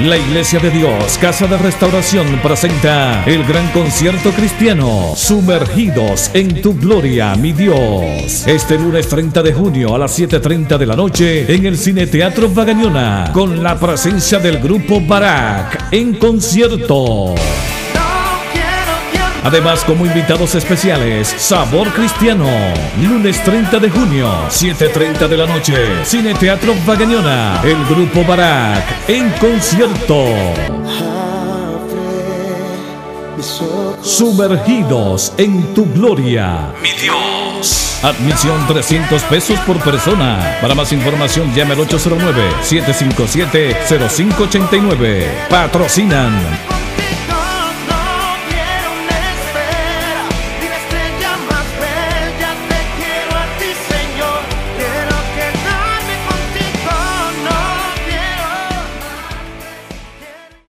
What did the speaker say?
La Iglesia de Dios, Casa de Restauración, presenta el gran concierto cristiano, Sumergidos en tu gloria, mi Dios. Este lunes 30 de junio a las 7.30 de la noche en el Cine Teatro Vagañona, con la presencia del grupo Barak en concierto. Además, como invitados especiales, Sabor Cristiano. Lunes 30 de junio, 7.30 de la noche. Cine Teatro Vagañona. El Grupo Barak en concierto. Sumergidos en tu gloria. Mi Dios. Admisión 300 pesos por persona. Para más información llame al 809-757-0589. Patrocinan